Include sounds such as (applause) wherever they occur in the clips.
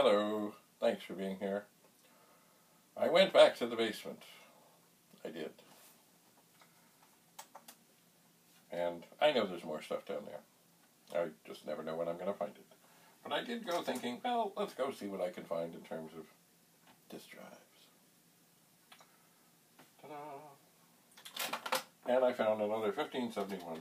Hello, thanks for being here. I went back to the basement. I did. And I know there's more stuff down there. I just never know when I'm going to find it. But I did go thinking, well, let's go see what I can find in terms of disk drives. Ta-da! And I found another 1571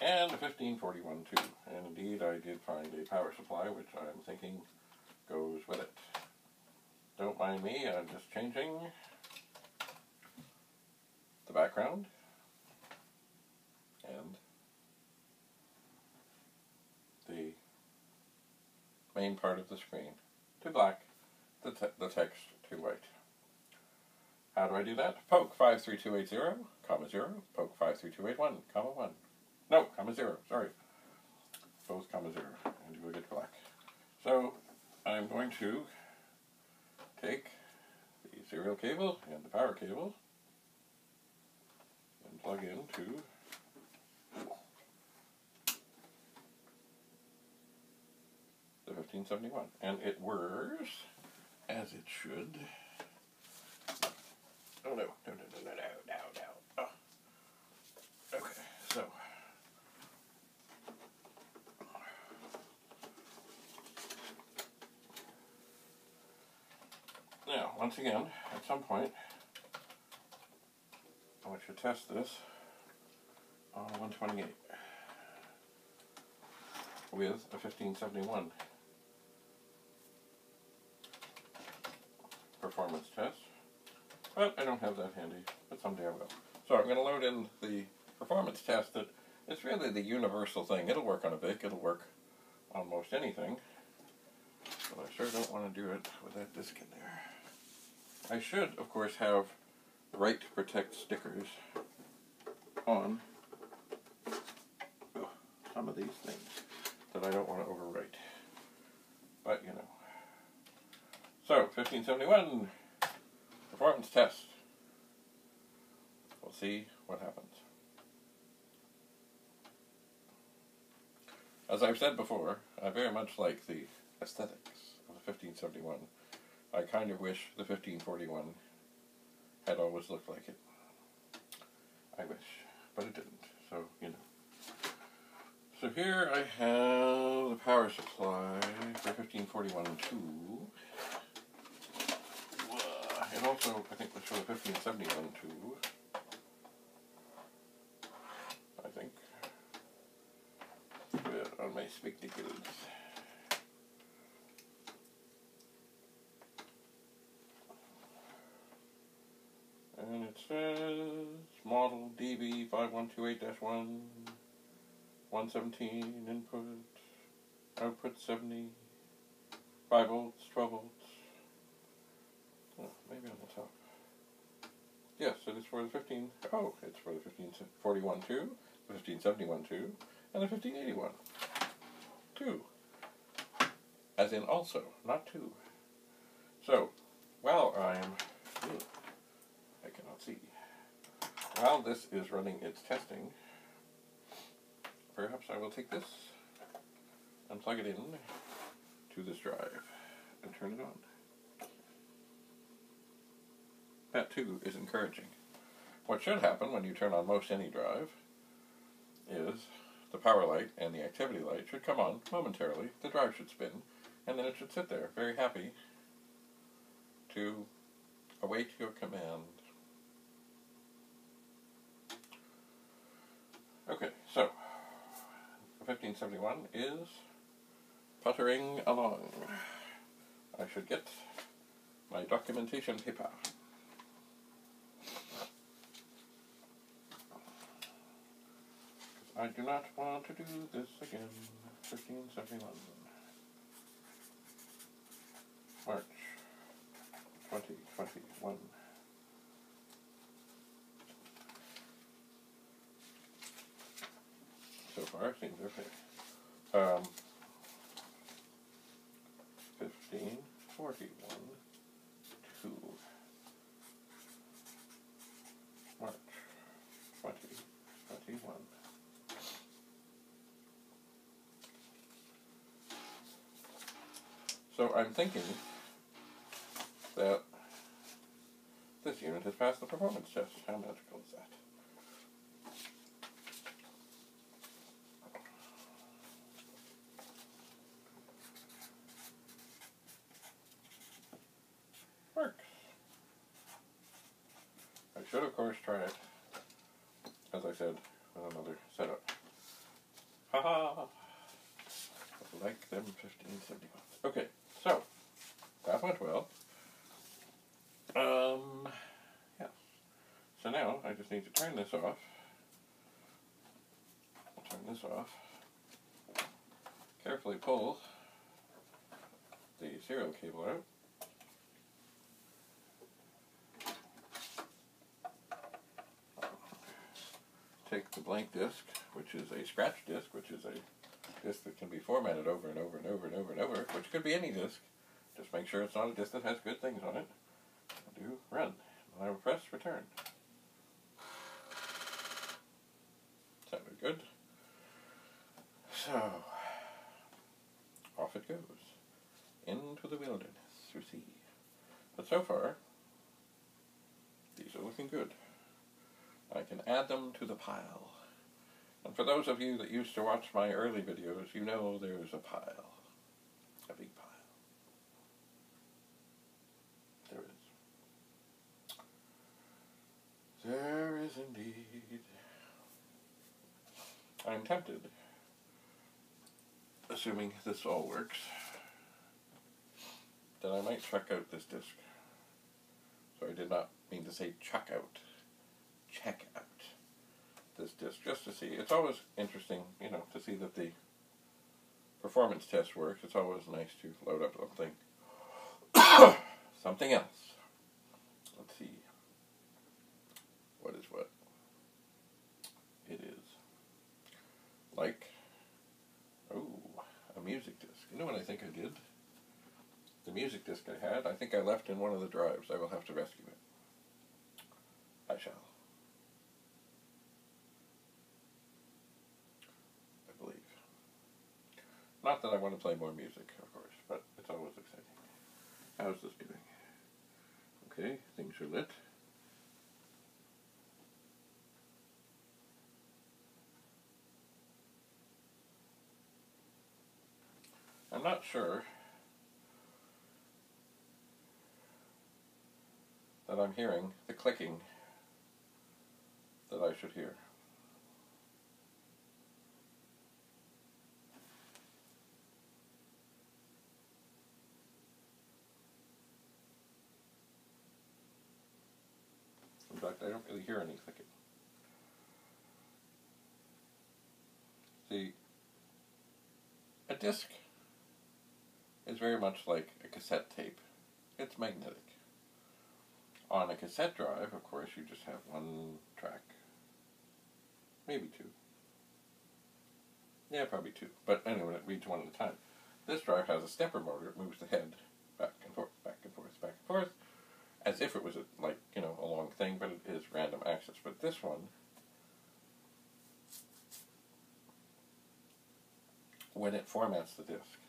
and a 1541 too. And indeed I did find a power supply which I'm thinking goes with it. Don't mind me, I'm just changing the background and the main part of the screen to black, the, te the text to white. How do I do that? Poke 53280, comma 0, poke 53281, comma 1. No, comma 0, sorry. Both comma 0, and you will get black. So, I'm going to take the serial cable and the power cable and plug into the 1571. And it whirs as it should. Oh no, no, no, no, no, no, no. Oh. Okay, so. Now, once again, at some point, I want you to test this on 128 with a 1571 performance test. But I don't have that handy, but someday I will. So I'm going to load in the performance test that it's really the universal thing. It'll work on a VIC, it'll work on most anything. But I sure don't want to do it with that disc in there. I should, of course, have write to protect stickers on some of these things that I don't want to overwrite. But, you know. So, 1571 performance test. We'll see what happens. As I've said before, I very much like the aesthetics of the 1571. I kind of wish the 1541 had always looked like it. I wish, but it didn't, so, you know. So here I have the power supply for 1541 2. Uh, and also, I think let's show the 1571 2. I think. Where are my spectacles? And it says model DB5128-1, 117 input, output 70, 5 volts, 12 volts. Oh, maybe on the top. Yes, it is for the 15, oh, it's for the 1541 2, the 1571 2, and the 1581 2. As in also, not 2. So, while I'm, see, hmm, while this is running its testing, perhaps I will take this and plug it in to this drive and turn it on. That too is encouraging. What should happen when you turn on most any drive is the power light and the activity light should come on momentarily, the drive should spin, and then it should sit there very happy to await your command. Okay, so 1571 is puttering along. I should get my documentation paper. I do not want to do this again. 1571. March 2021. Seems okay. Um, 1541. 2. March 2021. So I'm thinking that this unit has passed the performance test. How magical is that? Works. I should of course try it, as I said, with another setup. Ha ha! Like them 1570 bucks. Okay, so that went well. Um, yeah. So now I need to turn this off. Turn this off. Carefully pull the serial cable out. Take the blank disc, which is a scratch disc, which is a disc that can be formatted over and over and over and over and over, which could be any disc. Just make sure it's not a disc that has good things on it. Do run. And I will press return. Good. So, off it goes. Into the wilderness to see. But so far, these are looking good. I can add them to the pile. And for those of you that used to watch my early videos, you know there's a pile. A big pile. There is. There is indeed. I'm tempted, assuming this all works, that I might check out this disc. So I did not mean to say check out. Check out this disc just to see. It's always interesting, you know, to see that the performance test works. It's always nice to load up something. (coughs) something else. Let's see. What is what? It is like, oh, a music disc. You know what I think I did? The music disc I had, I think I left in one of the drives. I will have to rescue it. I shall. I believe. Not that I want to play more music, of course, but it's always exciting. How's this doing? Okay, things are lit. I'm not sure that I'm hearing the clicking that I should hear. In fact, I don't really hear any clicking. See, a disc is very much like a cassette tape. It's magnetic. On a cassette drive, of course, you just have one track. Maybe two. Yeah, probably two. But anyway, it reads one at a time. This drive has a stepper motor. It moves the head back and forth, back and forth, back and forth, as if it was a, like, you know, a long thing, but it is random access. But this one, when it formats the disk,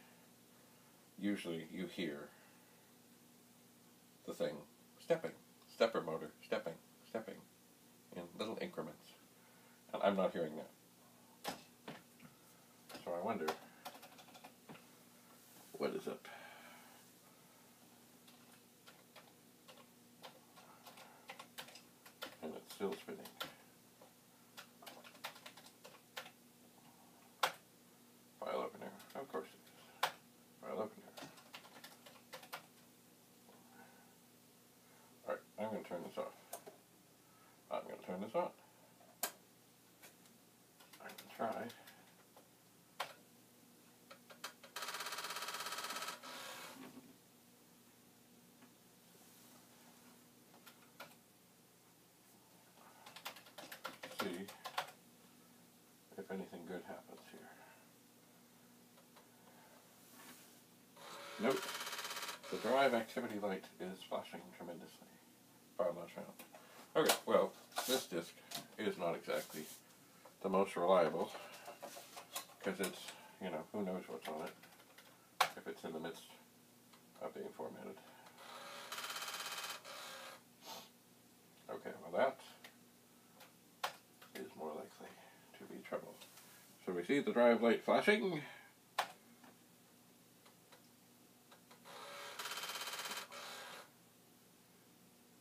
usually you hear the thing stepping, stepper motor stepping, stepping in little increments. And I'm not hearing that. So I wonder what is up. And it's still spinning. File open error, of course it is. File open error. Alright, I'm going to turn this off. I'm going to turn this on. To try. See if anything good happens here. Nope. The drive activity light is flashing tremendously. File not found. Okay, well, this disk is not exactly the most reliable because it's, you know, who knows what's on it if it's in the midst of being formatted. Okay, well that is more likely to be trouble. So we see the drive light flashing.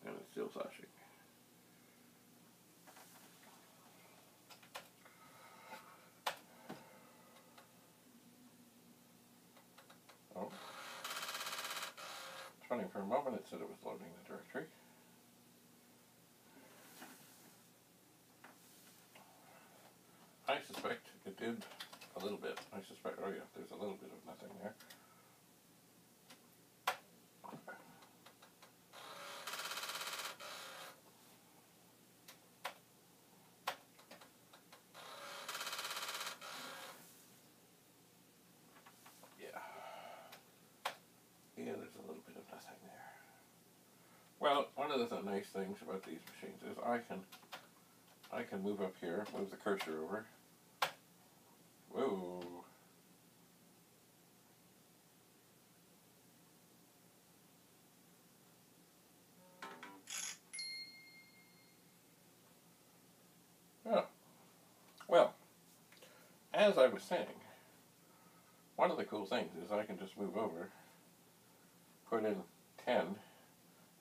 And it's still flashing. Oh. Funny, for a moment it said it was loading the directory. I suspect it did a little bit. I suspect, oh yeah, there's a little bit of nothing there. Yeah. Yeah, there's a little bit of nothing there. Well, one of the nice things about these machines is I can I can move up here, move the cursor over. Whoa. Oh. Well, as I was saying, one of the cool things is I can just move over, put in 10,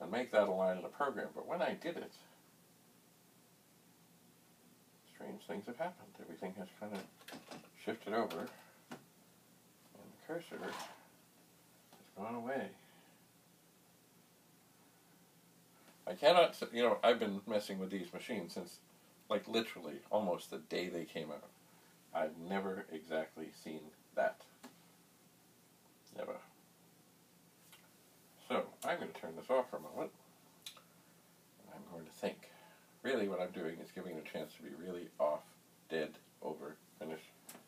and make that a line in the program. But when I did it, strange things have happened. Everything has kind of shifted over, and the cursor has gone away. I cannot, you know, I've been messing with these machines since, like, literally almost the day they came out. I've never exactly seen that. Never. I'm going to turn this off for a moment. I'm going to think. Really what I'm doing is giving it a chance to be really off, dead, over, finish,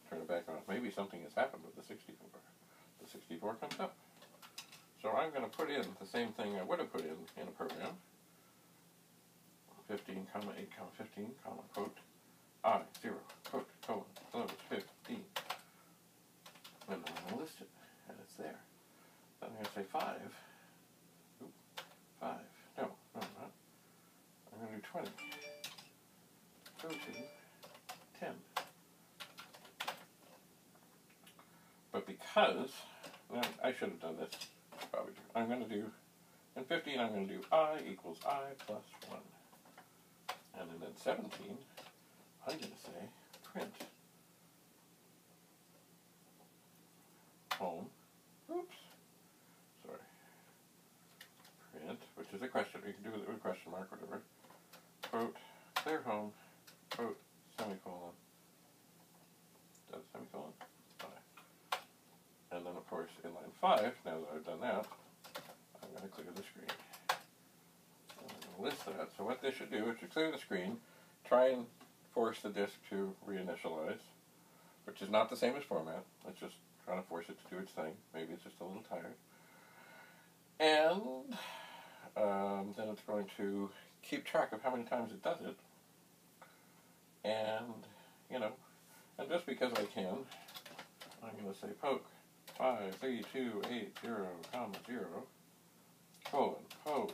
turn it back on. Maybe something has happened with the 64. The 64 comes up. So I'm going to put in the same thing I would have put in in a program. 15, comma 8, comma 15, comma, quote, I, 0, quote, colon, close, 15. And I'm going to list it, and it's there. Then I'm going to say 5. Oop, 5. No, no, I'm not. I'm going to do 20. Go to 10. But because, well, I should have done this, probably. I'm going to do, in 15, I'm going to do i equals i plus 1. And then in 17, I'm going to say print home, oops, sorry, print, which is a question, you can do it with a question mark, or whatever, quote, clear home, quote, semicolon, does semicolon, five. And then of course in line five, now that I've done that, I'm going to clear the screen. I'm going to list that. So what this should do is to clear the screen, try and force the disk to reinitialize, which is not the same as format. It's just trying to force it to do its thing. Maybe it's just a little tired. And um, then it's going to keep track of how many times it does it. And, you know, and just because I can, I'm going to say poke 5, 3, 2, 8, 0, comma 0, colon, poke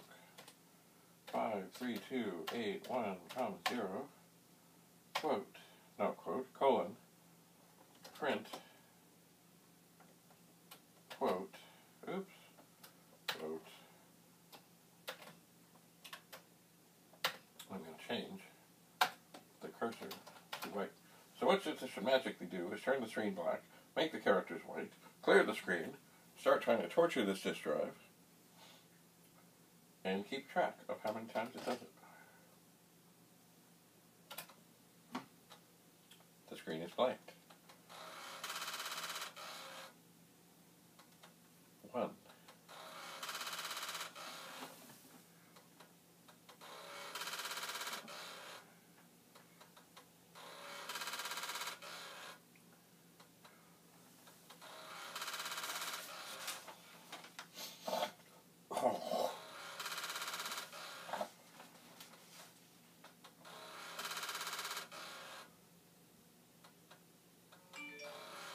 5, 3, 2, 8, 1, comma 0, quote, not quote, colon, print, quote, oops, quote, I'm going to change the cursor to white. So what this should magically do is turn the screen black, make the characters white, clear the screen, start trying to torture this disk drive, and keep track of how many times it does it. The screen is blank. One. Oh.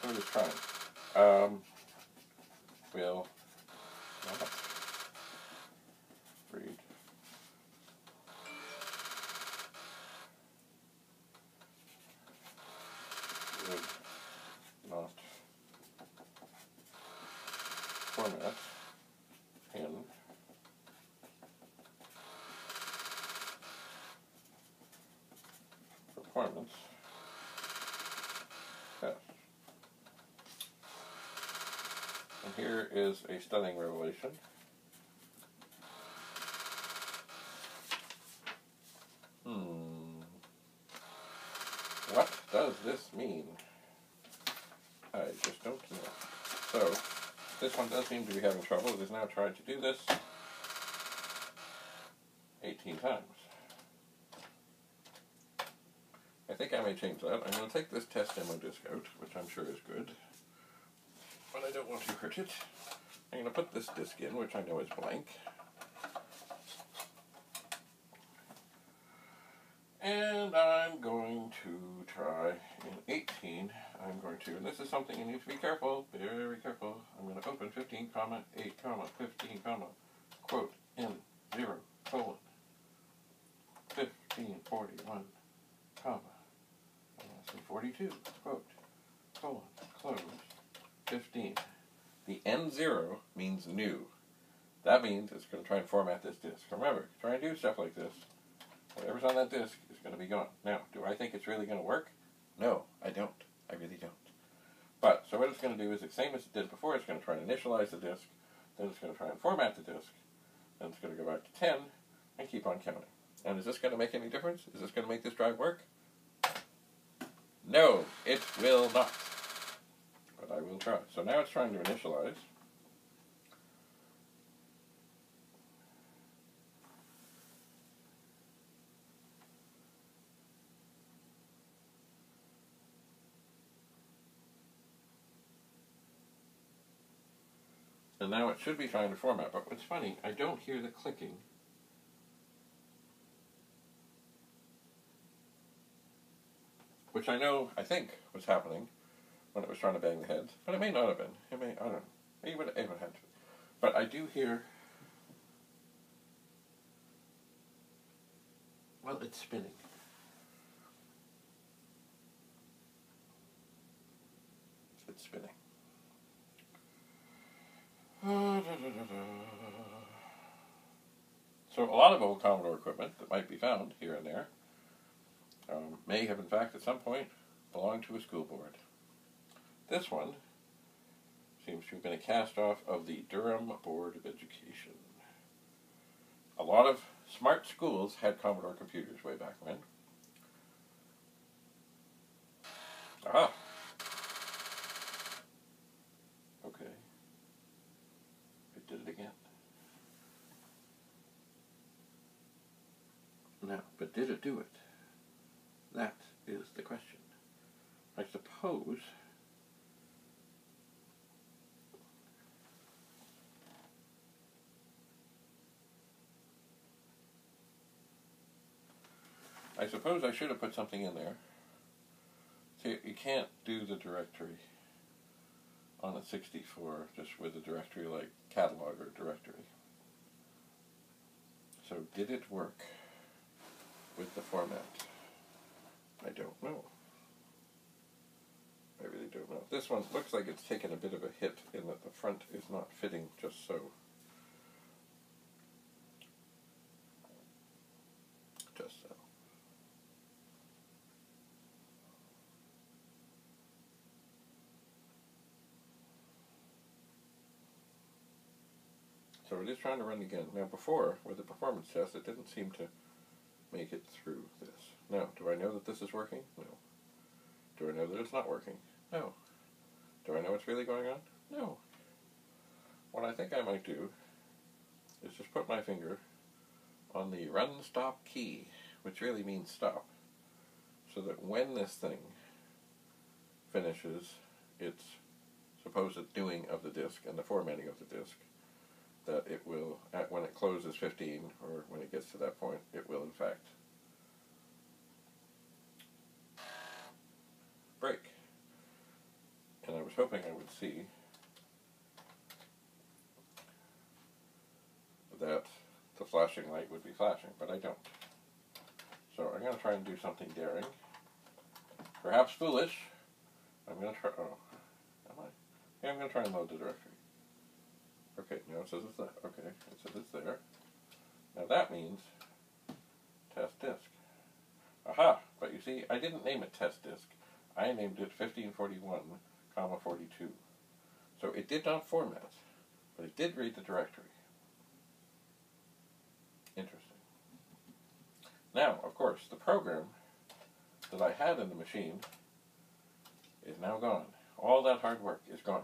I'm just trying. Um, we'll not read. Would not format in performance test. And here is a stunning revelation. Hmm. What does this mean? I just don't know. So, this one does seem to be having trouble. It has now tried to do this 18 times. I think I may change that. I'm going to take this test demo disk out, which I'm sure is good. But I don't want to hurt it. I'm going to put this disk in, which I know is blank. And I'm going to try in 18, I'm going to, and this is something you need to be careful, very careful. I'm going to open 15 comma 8 comma 15 comma quote in 0 colon 1541 comma and I say 42 quote colon close 15. The N0 means new. That means it's going to try and format this disk. Remember, try and do stuff like this. Whatever's on that disk is going to be gone. Now, do I think it's really going to work? No, I don't. I really don't. But, so what it's going to do is the same as it did before. It's going to try and initialize the disk. Then it's going to try and format the disk. Then it's going to go back to 10 and keep on counting. And is this going to make any difference? Is this going to make this drive work? No, it will not. But I will try. So now it's trying to initialize. And now it should be trying to format, but what's funny, I don't hear the clicking. Which I know, I think, was happening when it was trying to bang the heads, but it may not have been. It may, I don't know. It would, to. But I do hear, well, it's spinning. It's spinning. So a lot of old Commodore equipment that might be found here and there um, may have in fact at some point belonged to a school board. This one seems to have been a cast off of the Durham Board of Education. A lot of smart schools had Commodore computers way back when. Aha! Okay. It did it again. Now, but did it do it? That is the question. I suppose I suppose I should have put something in there. See, you can't do the directory on a 64 just with a directory like catalog or directory. So did it work with the format? I don't know. I really don't know. This one looks like it's taken a bit of a hit in that the front is not fitting just so. Just so. So it is trying to run again. Now before, with the performance test, it didn't seem to make it through this. Now, do I know that this is working? No. Do I know that it's not working? No. Do I know what's really going on? No. What I think I might do is just put my finger on the run stop key, which really means stop, so that when this thing finishes its supposed doing of the disk and the formatting of the disk, that it will, at, when it closes 15, or when it gets to that point, it will in fact break. And I was hoping I would see that the flashing light would be flashing, but I don't. So I'm going to try and do something daring. Perhaps foolish. I'm going to try. Oh, am I? Yeah, I'm going to try and load the directory. Okay, now it says it's there. Okay, it says it's there. Now that means test disk. Aha! But you see, I didn't name it test disk. I named it 1541, comma 42. So it did not format, but it did read the directory. Interesting. Now, of course, the program that I had in the machine is now gone. All that hard work is gone.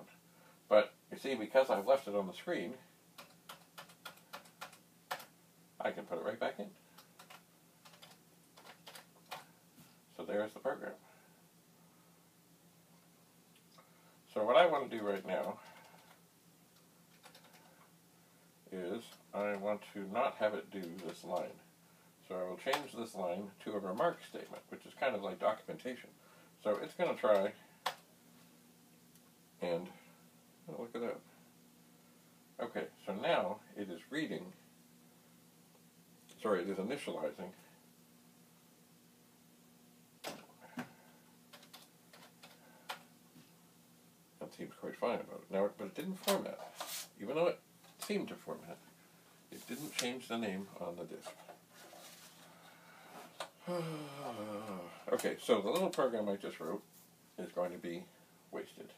But you see, because I've left it on the screen, I can put it right back in. So there's the program. So what I want to do right now is I want to not have it do this line. So I will change this line to a remark statement, which is kind of like documentation. So it's going to try and look at that. Okay, so now it is reading, sorry, it is initializing That seems quite fine about it. Now, but it didn't format. Even though it seemed to format, it didn't change the name on the disk. (sighs) okay, so the little program I just wrote is going to be wasted.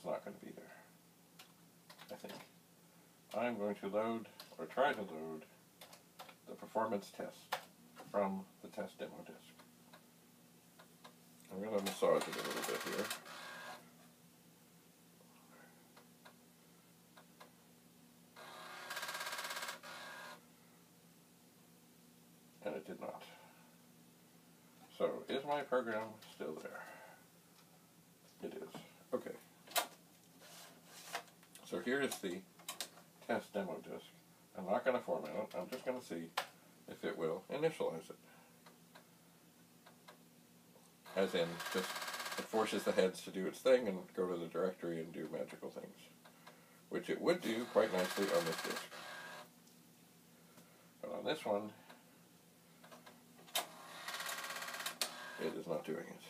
It's not going to be there. I think. I'm going to load, or try to load, the performance test from the test demo disk. I'm going to massage it a little bit here. And it did not. So, is my program still there? It is. Okay. Here is the test demo disk. I'm not going to format it. I'm just going to see if it will initialize it as in just it forces the heads to do its thing and go to the directory and do magical things, which it would do quite nicely on this disk. But on this one, it is not doing it.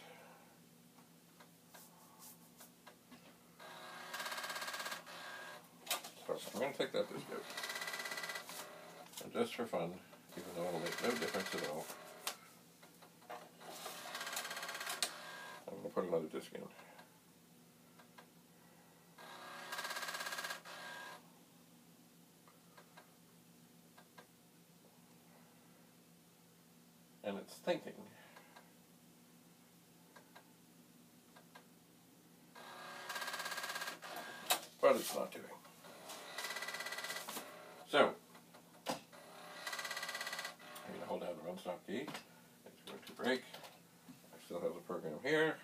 So I'm going to take that disk out. And just for fun, even though it'll make no difference at all, I'm going to put another disc in. And it's thinking. But it's not doing. So, I'm going to hold down the run stop key. It's going to break. I still have the program here.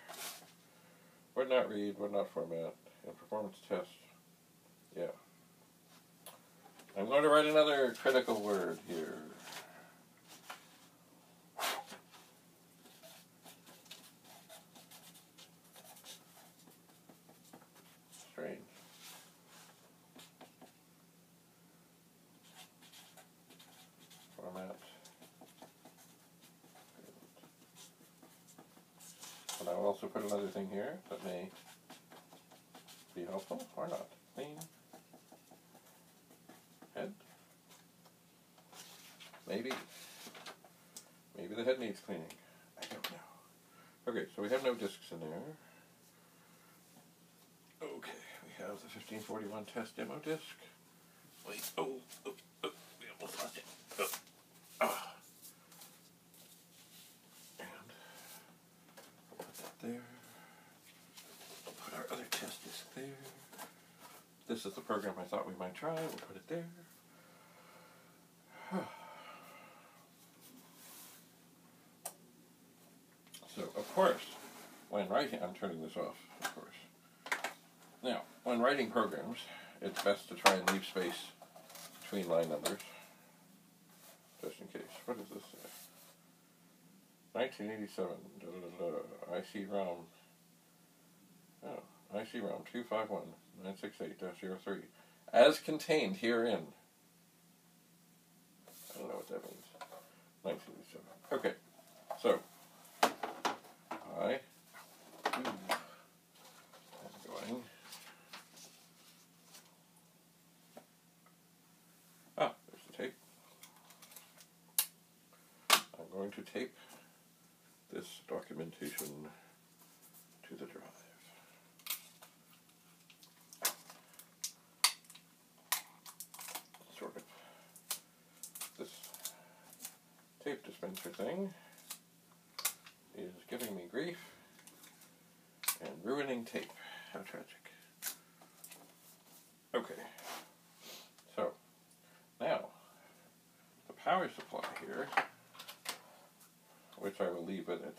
Would not read, would not format, and performance test. Yeah. I'm going to write another critical word here. Strange. Format. And I will also put another thing here that may be helpful or not. Clean. Head. Maybe. Maybe the head needs cleaning. I don't know. Okay, so we have no discs in there. Okay, we have the 1541 test demo disc. Wait, oh, oh, oh we almost lost it. Oh. Ah. there. We'll put our other test disk there. This is the program I thought we might try. We'll put it there. (sighs) so, of course, when writing, I'm turning this off, of course. Now, when writing programs, it's best to try and leave space between line numbers, just in case. What does this say? 1987, da, da, da, IC ROM, oh, IC ROM 251-968-03, as contained herein. I don't know what that means. 1987. Okay, so I dispenser thing is giving me grief and ruining tape. How tragic. Okay. So, now, the power supply here, which I will leave it,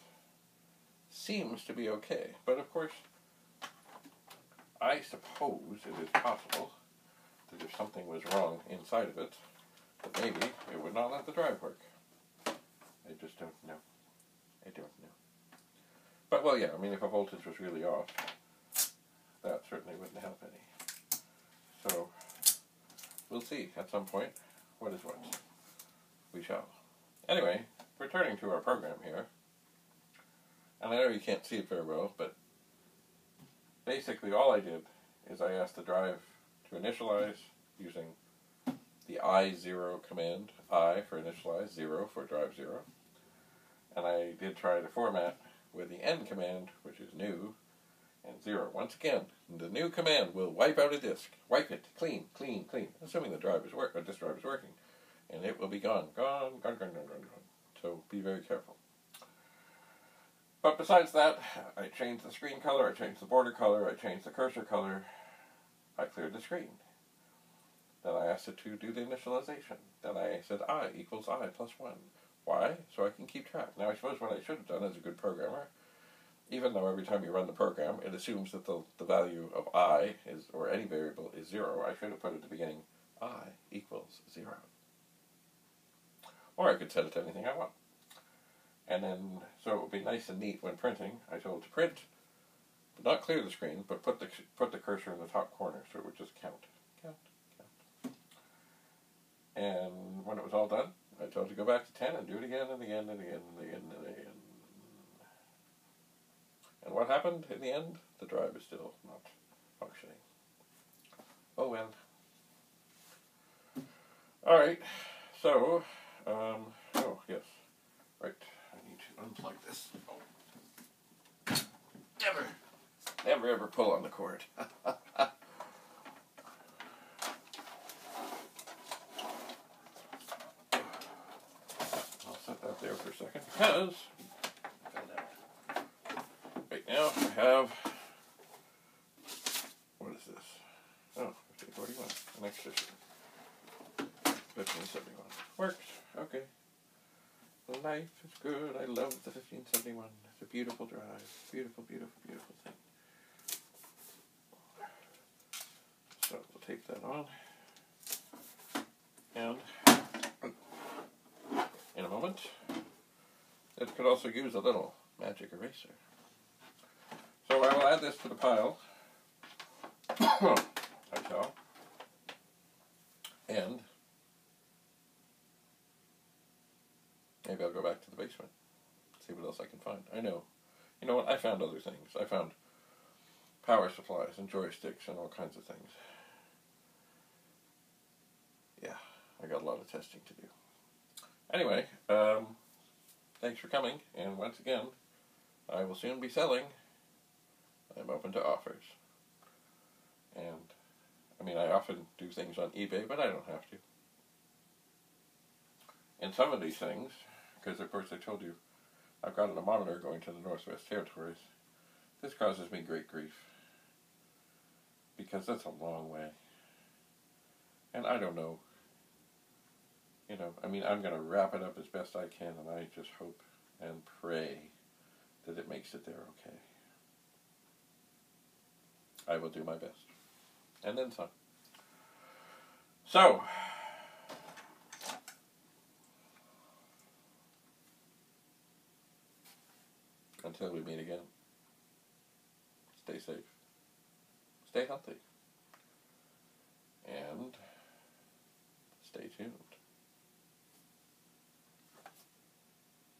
seems to be okay. But of course, I suppose it is possible that if something was wrong inside of it, that maybe it would not let the drive work. I just don't know. I don't know. But, well, yeah, I mean, if a voltage was really off, that certainly wouldn't help any. So, we'll see at some point what is what. We shall. Anyway, returning to our program here, and I know you can't see it very well, but basically all I did is I asked the drive to initialize using the I0 command, I for initialize, 0 for drive 0. And I did try to format with the N command, which is new, and 0. Once again, the new command will wipe out a disk. Wipe it. Clean, clean, clean. Assuming the drive is work, or this drive is working. And it will be gone. Gone, gone, gone, gone, gone, gone. So be very careful. But besides that, I changed the screen color, I changed the border color, I changed the cursor color, I cleared the screen. Then I asked it to do the initialization. Then I said i equals i plus 1. Why? So I can keep track. Now I suppose what I should have done as a good programmer, even though every time you run the program, it assumes that the, the value of i is, or any variable is 0, I should have put at the beginning i equals 0. Or I could set it to anything I want. And then, so it would be nice and neat when printing. I told to print, but not clear the screen, but put the put the cursor in the top corner, so it would just count, count, count. And when it was all done, I told it to go back to ten and do it again and again and again and again and again. And what happened in the end? The drive is still not functioning. Oh well. All right. So, um, oh yes, right I need to unplug this. Oh. Never, never ever pull on the cord. (laughs) I'll set that there for a second because right now I have what is this? Oh, 1541, an extra 1571. Works. Okay. Life is good. I love the 1571. It's a beautiful drive. Beautiful, beautiful, beautiful thing. So we'll tape that on. And in a moment, it could also use a little magic eraser. So I will add this to the pile. (coughs) I shall. And Maybe I'll go back to the basement, see what else I can find. I know. You know what? I found other things. I found power supplies and joysticks and all kinds of things. Yeah, I got a lot of testing to do. Anyway, um, thanks for coming, and once again, I will soon be selling. I'm open to offers. And, I mean, I often do things on eBay, but I don't have to. And some of these things, because of course I told you I've got a monitor going to the Northwest Territories. This causes me great grief because that's a long way. And I don't know. You know, I mean, I'm going to wrap it up as best I can, and I just hope and pray that it makes it there okay. I will do my best. And then some. So, until we meet again. Stay safe. Stay healthy. And stay tuned.